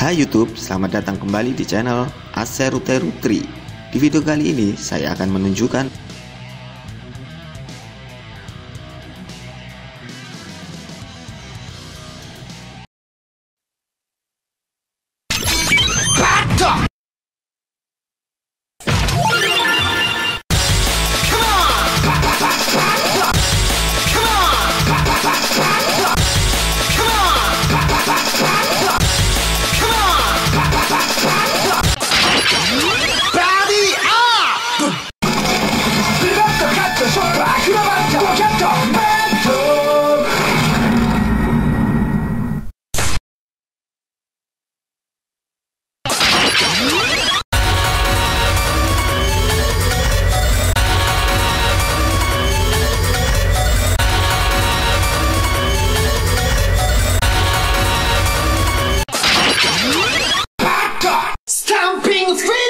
Hai YouTube, selamat datang kembali di channel Aseruteru Tri. Di video kali ini, saya akan menunjukkan was crazy.